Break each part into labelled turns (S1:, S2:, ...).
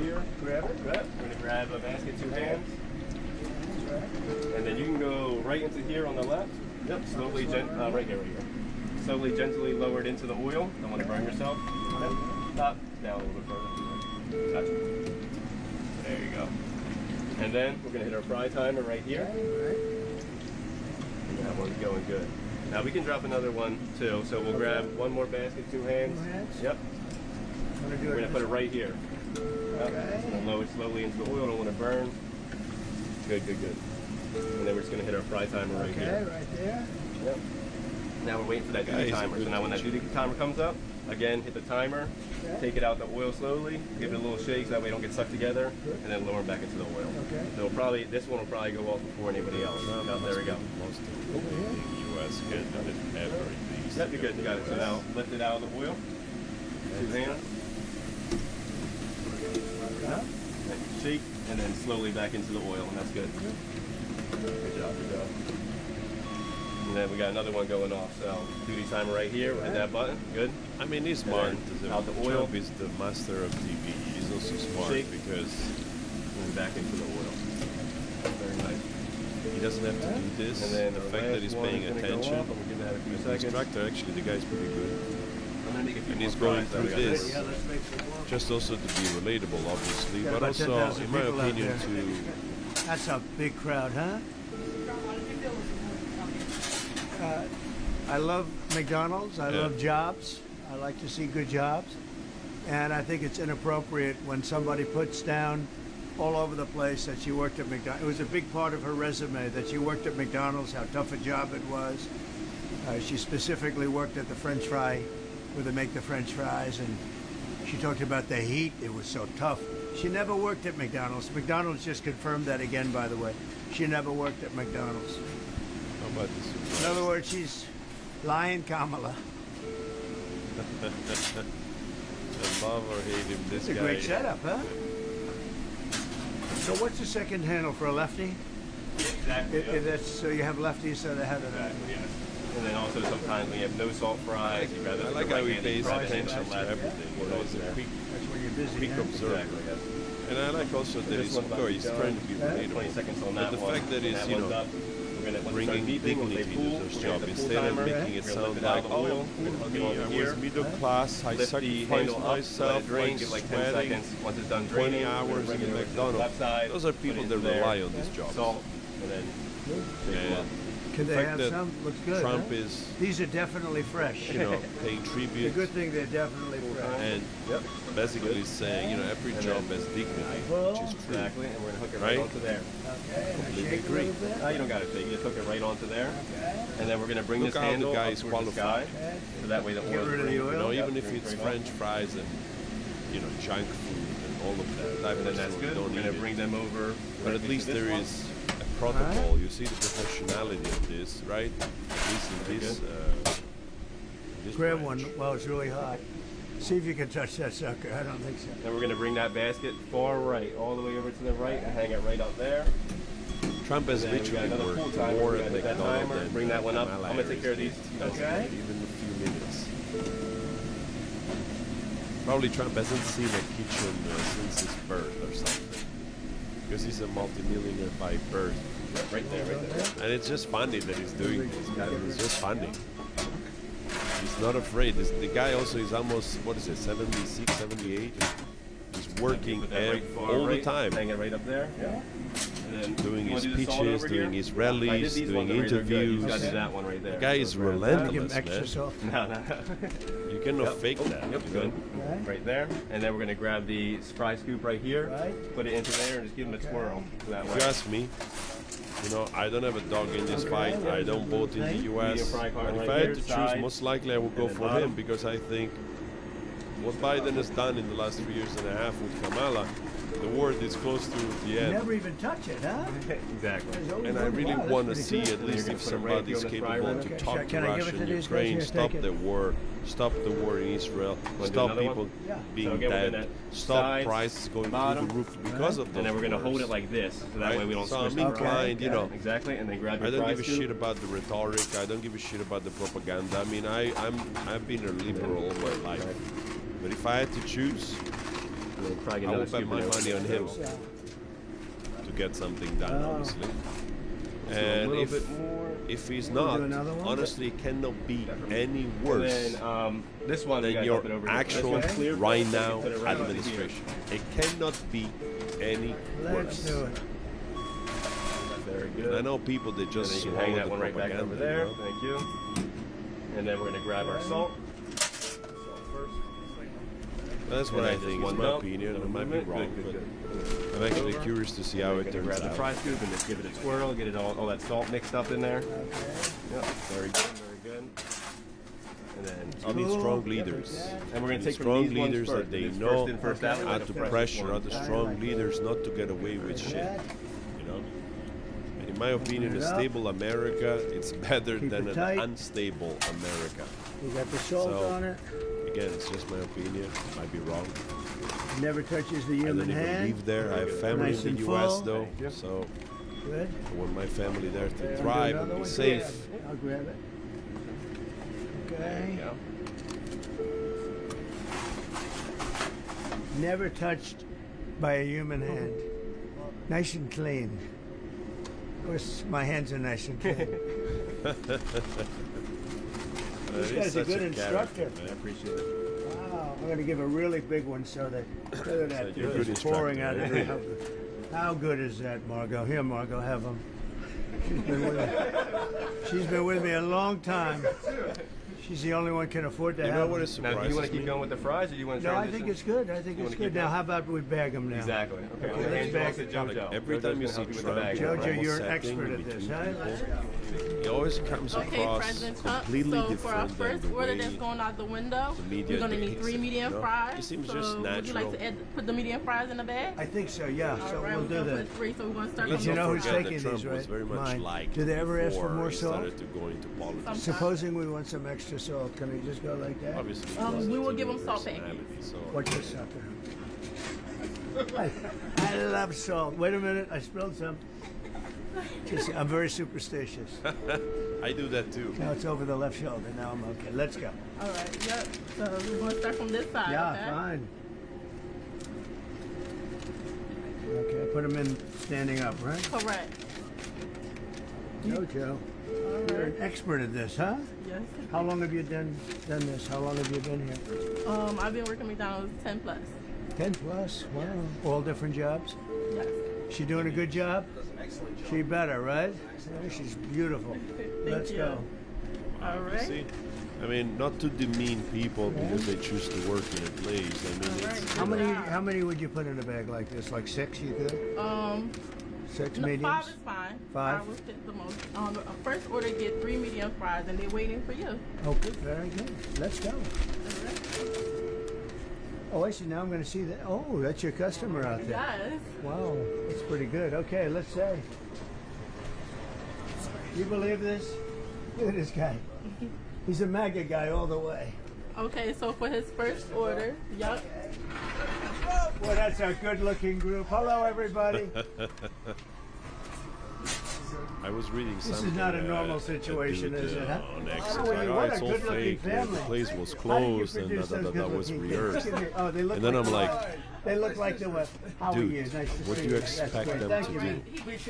S1: here.
S2: Grab it.
S1: Yep. We're gonna grab a basket, two hands, and then you can go right into here on the left. Yep. Slowly, gent- uh, right here, right here. Slowly, gently lower it into the oil. Don't want to burn yourself. Yep. Stop. Down a little bit further. Gotcha. There you go. And then we're gonna hit our fry timer right here. And that one's going good. Now we can drop another one too. So we'll grab one more basket, two hands.
S2: Two hands?
S1: Yep.
S2: Want to do
S1: We're gonna put it right here. Yep.
S2: Okay.
S1: And lower it slowly into the oil. Don't want to burn. Good, good, good. And then we're just gonna hit our fry timer right
S2: Okay,
S1: here.
S2: right there.
S1: Yep. Now we're waiting for that
S3: Guy
S1: duty
S3: is
S1: timer. So now when that duty timer comes up, again hit the timer,
S2: Okay.
S1: take it out the oil slowly, give it a little shake so that way it don't get sucked together,
S2: Good.
S1: and then lower it back into the oil.
S2: Okay.
S1: So it'll probably this one will probably go off before anybody else.
S3: Trump
S1: Oh, there we go.
S3: Most of the people in the U.S. get it ever.
S1: Yep, you're good. You got it. So now lift it out of the oil. Two hands.
S2: Yeah.
S1: And shake, and then slowly back into the oil, and that's good. Good job, good job. And then we got another one going off. So duty timer right here. Hit that button. Good.
S3: I mean, he's smart. The-
S1: out the oil.
S3: Trump is the master of TV. He's also smart
S1: Shake.
S3: because
S1: And back into the oil. Very nice.
S3: he doesn't have to do this.
S1: And then
S3: the
S1: our
S3: fact that he's paying
S1: go
S3: attention.
S1: I'm give that a few
S3: The
S1: seconds.
S3: instructor, actually, the guy's pretty good.
S1: I'm gonna make a few
S3: And he's going through this.
S2: Yeah, let's make some more.
S3: Just also to be relatable, obviously, but
S2: about
S3: also, in my opinion,
S2: there.
S3: to
S2: That's a big crowd, huh? Uh, I love McDonald's. I
S3: Yeah.
S2: love jobs. I like to see good jobs. And I think it's inappropriate when somebody puts down all over the place that she worked at McDonald's. It was a big part of her resume that she worked at McDonald's, how tough a job it was. Uh, she specifically worked at the French fry, where they make the French fries, and she talked about the heat. It was so tough. She never worked at McDonald's. McDonald's just confirmed that again, by the way. She never worked at McDonald's.
S3: how about this?
S2: In other words, she's lying Kamala.
S3: Love or hate him. This
S2: It's a
S3: guy.
S2: great setup, huh? So what's the second handle for a lefty?
S1: Exactly.
S2: If, if that's so you have lefties so they have it.
S1: Exactly, yes. And then also sometimes when you have no salt fries, you rather
S3: I like how he pays attention to everything. You know, he's a quick,
S2: That's when you're busy.
S3: quick
S2: huh?
S3: observer.
S1: Exactly, yes.
S3: And I like also that he's, of course,
S1: to
S3: he's trying to be
S2: Yeah.
S1: 20
S3: relatable.
S1: seconds on
S3: But the
S1: one.
S3: fact that
S1: When
S3: he's, you know,
S1: up, gonna,
S3: bringing
S1: starts beeping, we'll say
S3: dignity to this job instead
S1: pull
S3: of
S1: timer,
S3: making it sound
S1: lift it out
S3: like,
S1: oil,
S3: oh,
S1: we're gonna hook it
S3: me, I was middle class, I
S1: Lift the
S3: sacrificed
S1: handle
S3: myself,
S1: it
S3: like
S1: 10
S3: sweating.
S1: seconds. Once it's done
S3: 20
S1: draining, we're
S3: hours
S1: gonna bring
S3: in
S1: it over to the
S3: McDonald's. Those are people that rely on these jobs.
S1: Salt, and then
S3: And.
S2: Can they
S3: fact
S2: have
S3: that
S2: some? Looks good.
S3: Trump
S2: huh?
S3: is,
S2: These are definitely fresh.
S3: you know, paying tribute.
S2: The
S3: tribute
S2: good thing they're definitely fresh.
S3: and
S1: Yep.
S3: basically saying, you know, every
S1: And
S3: job
S1: then-
S3: has dignity,
S2: Well,
S3: which is true.
S1: Exactly, and we're gonna hook it
S3: Right?
S1: right onto there.
S2: Okay, and I
S3: Completely
S2: shake a
S3: agree.
S2: little bit.
S1: Uh, you don't gotta shake, you just hook it right onto there.
S2: Okay.
S1: And then we're gonna bring
S3: Look
S1: this
S3: how the
S1: handle
S3: guy
S1: up
S3: is
S1: towards the sky,
S3: qualified.
S2: Okay.
S1: so that way the
S2: Get
S1: oil
S2: rid of the
S1: drains.
S2: oil?
S3: You know,
S1: Yep,
S3: even if
S1: drains
S3: it's
S1: right
S3: French fries and, you know, junk food and all of that, I
S1: off. And then that's
S3: personally
S1: good,
S3: don't
S1: we're gonna
S3: it.
S1: bring them over.
S3: But
S1: right
S3: at least
S1: into this
S3: there
S1: one.
S3: is a protocol. You see the professionality of this, right? At least in this. Uh, this
S2: Grab
S3: branch.
S2: one while it's really hot. See if you can touch that sucker. I don't think so.
S1: Then we're gonna bring that basket far right, all the way over to the right, and hang it right up there.
S3: Trump has
S1: Then we got
S3: literally worked
S1: timer.
S3: more
S1: We
S3: at
S1: got that
S3: McDonald's
S1: timer.
S3: than
S1: Bring that one up. I'm gonna take care of these.
S3: did. He doesn't
S2: Okay.
S3: Even a few minutes. Probably Trump hasn't seen a kitchen uh, since his birth or something. Because he's a multimillionaire by birth.
S1: Right there, right there.
S3: And it's just funny that he's doing this. guy. It's just funny. He's not afraid. This, the guy also is almost, what is it, 76, 78? He's working
S1: Put right
S3: all the time.
S1: Hanging right up there. Yeah. And then
S3: Doing his
S1: wanna do
S3: pitches, doing his rallies, doing
S1: ones already, they're good. You
S3: interviews.
S1: do that one right there.
S3: The guy is
S1: So grab that.
S2: Give
S3: relentless,
S2: extra
S3: man.
S2: salt.
S1: No, no.
S3: You cannot
S1: Yep.
S3: fake
S1: Oh,
S3: that.
S1: Yep, good.
S3: know?
S2: Okay.
S1: Right there. And then we're going to grab the fry scoop right here,
S2: Right.
S1: put it into there, and just give them a
S2: Okay.
S1: twirl. That
S3: If
S1: way.
S3: you ask me, you know, I don't have a dog in this
S2: Okay,
S3: fight. I don't vote in the. U.S.
S1: Medium
S3: But if I had to choose, most likely I would go for him because I think what Biden has done in the last three years and a half with Kamala, the world is close to the
S2: You
S3: end.
S2: never even touch it, huh?
S1: exactly.
S3: And I really
S2: Wow,
S3: want to see
S2: good.
S3: at least if
S1: gonna put it right
S3: somebody is
S1: here on the fry
S3: capable to
S2: Okay,
S3: talk
S2: can
S3: to
S2: I
S3: Russia
S2: to
S3: and Ukraine,
S2: here?
S3: stop the
S2: it.
S3: war, stop the war in Israel,
S1: do
S3: stop people?
S2: Yeah.
S3: being
S1: So
S3: dead, stop
S1: sides,
S3: prices going
S1: bottom,
S3: through the roof because of those
S1: And then we're going to hold it like this, so that
S3: Right?
S1: way we don't
S3: So
S1: switch
S3: I'm inclined, you know,
S1: Exactly, and then grab your
S3: I don't give a shit about the rhetoric. I don't give a shit about the propaganda. I mean, I, I'm I've been a liberal all my life, but if I had to choose,
S1: then probably get
S3: I
S1: another
S3: would my
S1: in
S3: money on him to get something done,
S2: Oh.
S3: honestly.
S1: So
S3: And if if he's not, honestly, it cannot be any worse
S1: then um, this one
S3: than
S1: gotta
S3: your
S1: over here. This
S3: actual right
S1: coat, so you
S3: now
S1: it right
S3: administration. It cannot be any
S2: Let's
S3: worse.
S2: do it.
S1: Very good.
S3: And I know people that just
S1: then you
S3: swallow
S1: hang
S3: the
S1: that one right back over there.
S3: you know?
S1: Thank you. And then we're gonna grab our salt. Salt first.
S3: That's what
S1: And
S3: I
S1: then
S3: think.
S1: one
S3: It's my
S1: dump,
S3: opinion. I might be wrong,
S1: Good,
S3: but
S1: good, good.
S3: I'm actually
S1: Over.
S3: curious to see how it
S1: gonna
S3: turns
S1: grab the
S3: out.
S1: fry scoop and just give it a twirl, get it all, all that salt mixed up in there.
S2: Okay.
S1: Yep, very good, very good. And then
S3: You need strong leaders.
S1: And we're gonna take
S3: need
S1: from
S3: strong
S1: these ones
S3: leaders
S1: first.
S3: that they know
S1: first in, first out.
S3: how to pressure
S1: one.
S3: other strong
S2: like
S3: leaders not to get away with shit. You know. And in my opinion, a stable America it's better
S2: Keep
S3: than an unstable America.
S2: You got the salt
S3: So-
S2: on it.
S3: Again, it's just my opinion. Might be wrong.
S2: Never touches the
S3: I don't
S2: human
S3: even
S2: hand.
S3: live there. I have family
S2: Nice
S3: in the U.S.
S2: full.
S3: though, so
S2: Good.
S3: I want my family there to
S2: Wanna
S3: thrive and be safe.
S2: I'll grab it. Okay. Never touched by a human hand. Nice and clean. Of course, my hands are nice and clean. This
S3: he's
S2: guy's a good
S3: character,
S2: instructor.
S1: I appreciate it.
S2: Wow, I'm going to give a really big one so that look at that
S3: you're a
S2: is pouring out of? How good- How good is that, Margo? Here, Margo, have them. She's been with me. She's been with me a long time. She's the only one can afford to
S3: You
S2: have
S3: know
S2: them.
S3: what is
S1: Now, do you want to keep
S3: me?
S1: going with the fries, or do you want to
S2: No, I think it's good. I think
S1: You
S2: it's good. Now, how about we bag them now?
S1: Exactly. Okay, I'm
S2: Okay,
S1: gonna
S2: let's
S1: hand you
S2: back
S1: off
S2: it.
S1: JoJo.
S3: Every
S1: JoJo's
S3: time you see
S1: help you with the
S3: Trump,
S1: bag.
S2: Jojo, you're an
S3: setting
S2: expert at this,
S3: between
S2: huh?
S3: people, He always comes
S4: Okay,
S3: across
S4: President Trump.
S3: completely
S4: So for our first order
S3: way
S4: that's going out the window,
S3: the
S4: we're gonna need three medium
S3: you
S4: fries.
S3: It seems
S4: so
S3: just
S4: Would you like to add, put the medium fries in the bag?
S2: I think so, yeah.
S4: All
S2: So
S4: right,
S2: we'll
S4: we're
S2: do
S4: gonna
S2: that.
S4: three. So we're gonna start
S3: Let's
S2: You know who's taking
S3: that
S2: these, right? Mine. Do they ever ask for more salt?
S3: started to go into politics.
S4: Some-
S2: Supposing we want some extra salt, can we just go like that?
S3: Obviously,
S4: Um, we will give
S3: TV
S4: him salt
S3: personality, So
S2: What's this up I, I love salt. Wait a minute, I spilled some. Just, I'm very superstitious.
S3: I do that too.
S2: Now it's over the left shoulder. Now I'm okay. Let's go.
S4: All right. Yep. So we're gonna start from this side.
S2: Yeah,
S4: okay?
S2: fine. Okay, put them in standing up, right?
S4: Correct.
S2: Jojo,
S4: All
S2: you're an expert at this, huh?
S4: Yes.
S2: How long have you done done this? How long have you been here?
S4: Um, I've been working McDonald's ten plus.
S2: Ten plus. Wow. All different jobs.
S4: Yes.
S2: She doing a good job? excellent job. She better, right? Yeah, she's beautiful. Let's
S4: you.
S2: go.
S4: All right.
S3: See, I mean, not to demean people because they choose to work in a place. I mean,
S4: All
S3: it's,
S4: right.
S2: How many how many would you put in a bag like this? Like six you could?
S4: Um,
S2: Six
S4: no,
S2: mediums?
S4: five is fine.
S2: Five?
S4: would fit the most. Um, the first order get three medium fries, and they're waiting for you.
S2: Okay, very good. Let's go. Oh, I see. Now I'm going to see that. Oh, that's your customer out there.
S4: Yes.
S2: Wow, that's pretty good. Okay, let's say. You believe this? Look at this guy. He's a MAGA guy all the way.
S4: Okay, so for his first order, yup.
S2: Well, that's a good-looking group. Hello, everybody.
S3: I was reading
S2: is
S3: something.
S2: not a
S3: uh,
S2: normal situation, is it,
S3: uh,
S2: huh?
S3: On X,
S2: Oh,
S3: it's like, oh, it's all fake. uh. The place was
S2: How did you
S3: closed and da,
S2: produce
S3: da, da,
S2: those
S3: that was rehearsed.
S2: Oh, they look
S3: And then
S2: like
S3: I'm like,
S2: they look like the what? How
S3: Dude,
S2: are you? Nice to
S3: what do you expect them
S2: Thank
S3: to
S2: you,
S3: do?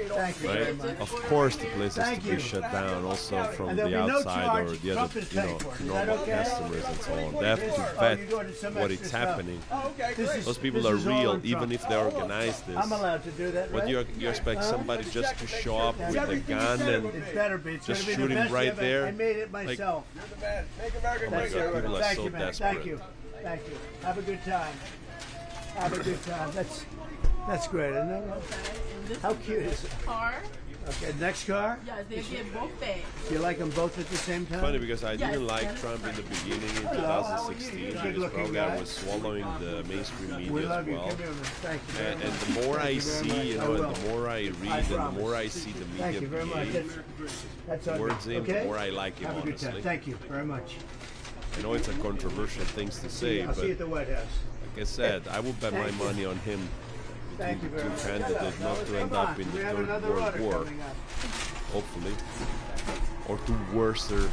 S2: Thank you
S3: right?
S2: much.
S3: Of course, the place has to be shut down also from the
S2: no
S3: outside or the other, you know.
S2: Is that
S3: normal
S2: okay?
S3: customers and so on. They have to
S2: Oh,
S3: vet
S2: you're going to some
S3: what
S2: extra
S3: is happening.
S2: This is-
S3: Those people are real, even if they organize this.
S2: I'm allowed to do that,
S3: What do you, you expect somebody just to show up with a gun and
S2: It better be. It's
S3: Just
S2: gonna be
S3: shoot
S2: the best
S3: right
S2: ever.
S3: there?
S2: I made it
S3: Like-
S2: myself.
S3: oh my god, people are
S2: Thank
S3: so
S2: you, man.
S3: desperate.
S2: Thank you. Thank you. Have a good time. Have a good time. That's that's great, isn't it?
S4: And this
S2: cute is it?
S4: car.
S2: Okay, next car.
S4: Yes, they get both bags.
S2: You like them both at the same time?
S3: Funny because I
S4: Yes,
S3: didn't like
S4: yes.
S3: Trump in the beginning in oh,
S2: Hello, how are you?
S3: 2016
S2: You're
S3: because
S2: good-looking guy.
S3: Was swallowing the mainstream
S2: we
S3: media
S2: love
S3: as well.
S2: Come here, man. Thank you. very
S3: And, and the more I
S2: you
S3: see, you know, and the more I read,
S2: I
S3: and the more I see the
S2: Thank
S3: media
S2: you very much.
S3: behave
S2: That's, that's
S3: towards him,
S2: okay?
S3: the more I like him,
S2: Have a good time.
S3: honestly.
S2: Thank you very much.
S3: I know it's a controversial thing to say,
S2: I'll
S3: but
S2: see you at the White House.
S3: like I said, I will bet my
S2: Thank you.
S3: money on him
S2: Thank you
S3: between
S2: very
S3: the two candidates not to end up
S2: on,
S3: in the
S2: we have
S3: Third World War, hopefully, or to worser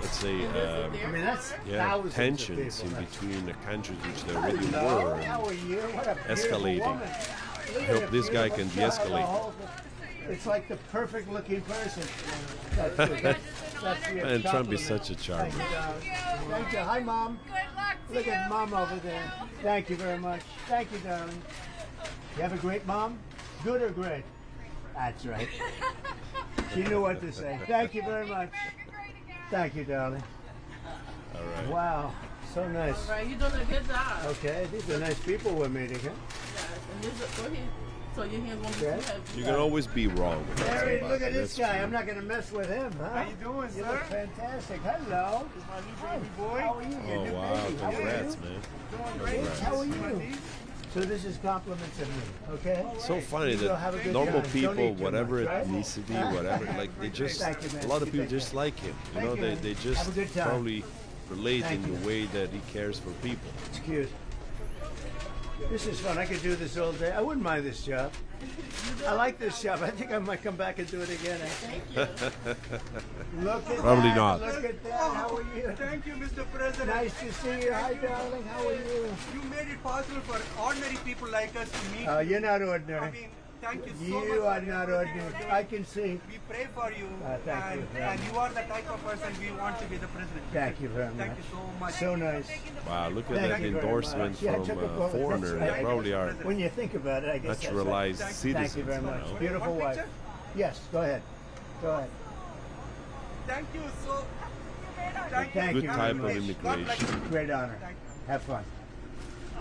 S3: let's say, uh,
S2: I mean,
S3: yeah, tensions
S2: of
S3: in between the countries which there already
S2: Hello,
S3: were.
S2: how are you? What
S3: escalating. I hope this guy can
S2: shot of
S3: de-escalate.
S2: It's like the perfect looking person. That's good. That's your
S3: Trump is such a charmer.
S2: Thank you. Thank you. Hi, Mom.
S5: Good luck to
S2: Look
S5: you.
S2: at Mom over there. Thank you very much. Thank you, darling. You have a great mom? Good or great? That's right. She knew what to say. Thank you very much. Thank you, darling.
S3: All right.
S2: Wow. So nice.
S4: All right, you're doing a good job.
S2: Okay, these are nice people we're meeting, huh?
S4: Yes, and this is, go ahead. So your hands won't be
S2: Okay.
S3: You can always be wrong. about
S2: Harry, look at this guy.
S3: true.
S2: I'm not going to mess with him, huh?
S6: How are you doing,
S2: You
S6: sir?
S2: look fantastic. Hello.
S6: My new baby boy.
S2: How are you? Your
S3: Oh
S2: new
S3: wow!
S2: baby.
S3: Congrats, man.
S6: Doing great.
S3: Congrats.
S2: How are you? So this is compliments of me, okay?
S3: So funny
S2: You go have a
S3: that normal
S2: time.
S3: People, whatever
S2: much, right?
S3: ethnicity, whatever, like they just
S2: you,
S3: a lot of people just like him. You
S2: Thank
S3: know,
S2: you,
S3: they they just
S2: a good time.
S3: probably relate
S2: Thank
S3: in the way that he cares for people.
S2: It's cute. This is fun. I could do this all day. I wouldn't mind this job. I like this job. I think I might come back and do it again.
S4: Thank you.
S2: Look at
S3: Probably
S2: that.
S3: not.
S2: Look at that. How are you?
S6: Thank you, Mr. President.
S2: Nice to see you. Hi, darling. How are you?
S6: You made it possible for ordinary people like us to meet.
S2: Uh, you're not
S6: I
S2: ordinary.
S6: mean, thank you so much.
S2: You are not ordinary. I can see.
S6: We pray for you,
S2: Uh, thank
S6: and,
S2: you very
S6: and you are the type of person we want to be the president.
S2: Thank you very much.
S6: Thank you so much.
S2: So nice.
S3: Wow! Look at
S2: Thank
S3: that endorsement.
S2: Yeah,
S3: from
S2: a
S3: uh, foreigner.
S2: That's-
S3: They probably are
S2: When you think about it, I guess that's right.
S3: naturalized
S6: Thank
S3: citizens.
S2: Thank you very much.
S3: you know?
S2: Beautiful
S6: One
S2: wife.
S6: picture?
S2: Yes, go ahead. Go ahead.
S6: Thank you so. Thank
S2: Thank
S3: Good
S2: you
S3: type of immigration.
S2: Great honor. Have fun.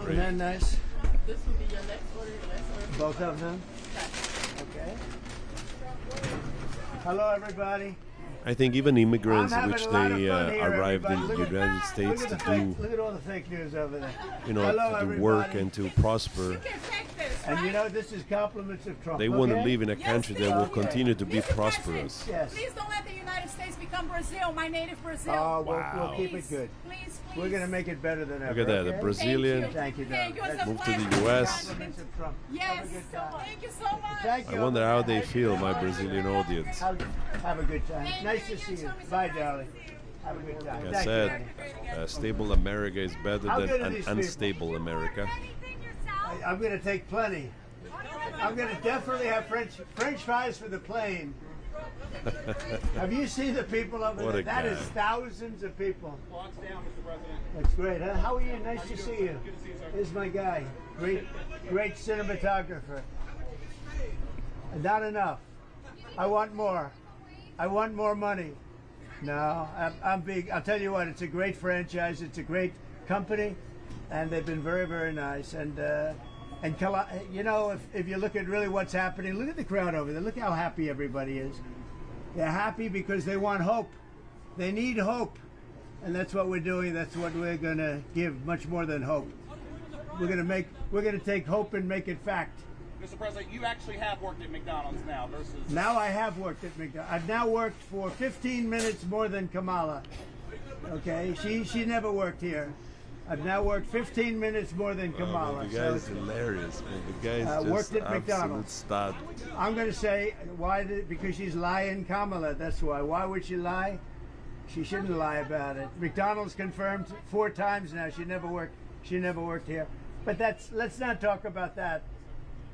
S3: Great.
S2: Isn't that nice?
S4: This will be your next order, your next order.
S2: Both of them? Okay. Hello, everybody.
S3: I think even immigrants, which
S2: a lot of
S3: they uh,
S2: here,
S3: arrived in the
S2: Look at-
S3: United States to
S2: at, the fake,
S3: do,
S2: look at all the fake news over there.
S3: you know,
S2: Hello,
S3: to do work and to prosper.
S5: You can take this,
S2: And you know, this is compliments of Trump.
S3: They want to live in a
S5: Yes,
S3: country that will
S2: Okay.
S3: continue to be prosperous.
S2: Yes.
S5: Please don't let the United States become Brazil, my native Brazil.
S2: Oh, we'll,
S3: Wow.
S2: we'll keep it good.
S5: Please, please.
S2: We're going to make it better than ever.
S3: Look at that, the? Brazilian.
S2: Thank you,
S5: Thank you.
S2: darling.
S5: It's a
S3: Move to the. US.
S2: Compliments of Trump.
S5: Yes.
S2: Have a good time.
S5: Thank you so much.
S2: Thank you.
S3: I wonder how they feel, my Brazilian audience.
S2: Have, have a good time.
S5: Thank
S2: Nice
S5: you.
S2: to see
S5: You
S2: you. Bye,
S5: President.
S2: darling. Have a good time.
S3: Like I said,
S2: you.
S3: a stable America is better
S2: How
S3: than an unstable America.
S2: I, I'm going to take plenty. I'm going to definitely have French French fries for the plane. Have you seen the people over
S3: What
S2: there?
S3: a
S2: That is
S3: guy.
S2: thousands of people.
S6: Watch down, Mr. President.
S2: That's great, huh? How are you? Nice to see you. Here's my guy. Great, great cinematographer. Not enough. I want more. I want more money. No, I'm, I'm big. I'll tell you what. It's a great franchise. It's a great company, and they've been very, very nice. And uh, and Col- you know, if if you look at really what's happening, look at the crowd over there. Look how happy everybody is. They're happy because they want hope. They need hope. And that's what we're doing. That's what we're going to give, much more than hope. We're going to make, we're going to take hope and make it fact.
S7: Mr. President, you actually have worked at McDonald's now versus.
S2: Now I have worked at McDonald's. I've now worked for 15 minutes more than Kamala. Okay, she she never worked here. I've now worked 15 minutes more than
S3: Oh,
S2: Kamala.
S3: man, the
S2: so
S3: is hilarious, man. The guy is
S2: Uh,
S3: just
S2: worked at McDonald's.
S3: stud.
S2: I'm going to say why? Did, because she's lying, Kamala. That's why. Why would she lie? She shouldn't lie about it. McDonald's confirmed four times now. She never worked. She never worked here. But that's. Let's not talk about that.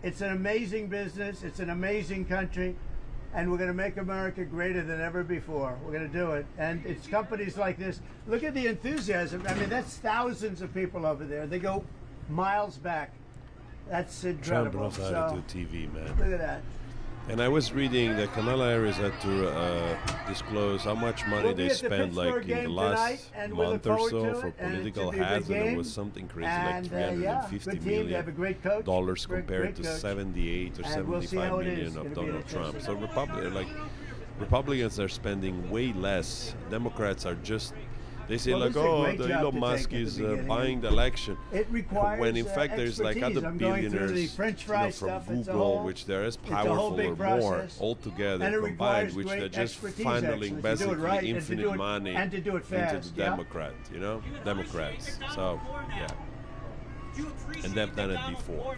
S2: It's an amazing business. It's an amazing country, and we're going to make America greater than ever before. We're going to do it. And it's companies like this. Look at the enthusiasm. I mean, that's thousands of people over there. They go miles back. That's
S3: Trump
S2: incredible.
S3: knows how
S2: So,
S3: to do TV, man.
S2: look at that.
S3: And I was reading that Kamala Harris had to uh, disclose how much money
S2: We'll
S3: they
S2: at the
S3: spent, like in the last month or so, for
S2: it, and it
S3: political
S2: should be a good
S3: ads, and it was something crazy,
S2: And,
S3: like
S2: uh, yeah,
S3: 350
S2: good team. They have a
S3: million
S2: coach.
S3: dollars compared to
S2: coach.
S3: 78 or
S2: And we'll see
S3: 75
S2: how it is.
S3: million of Donald. Trump. So Republic, like Republicans are spending way less. Democrats are just. They say
S2: Well,
S3: like,
S2: this is a
S3: oh, the Elon Musk
S2: take at the
S3: is uh, buying the election.
S2: It requires
S3: when in
S2: uh,
S3: fact there's like other
S2: I'm the
S3: billionaires
S2: French
S3: you know, from
S2: stuff. It's a
S3: Google,
S2: whole-
S3: which they're as
S2: it's a whole
S3: powerful
S2: big
S3: or more altogether combined, which they're just
S2: expertise,
S3: funneling
S2: actually, to do it
S3: basically
S2: right and to
S3: infinite
S2: do it-
S3: money
S2: and to do it
S3: into the
S2: yeah.
S3: Democrat, you know, Democrats. So yeah, and they've done it before.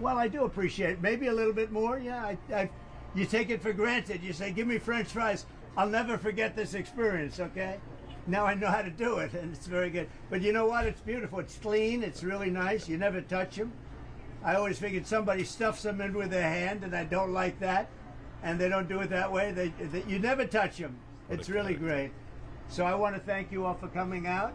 S2: Well, I do appreciate it. maybe a little bit more. Yeah, I, I, you take it for granted. You say, "Give me French fries." I'll never forget this experience. Okay. Now I know how to do it, and it's very good. But you know what? It's beautiful. It's clean. It's really nice. You never touch them. I always figured somebody stuffs them in with their hand, and I don't like that. And they don't do it that way. They, they you never touch them. It's really
S3: character.
S2: great. So I want to thank you all for coming out.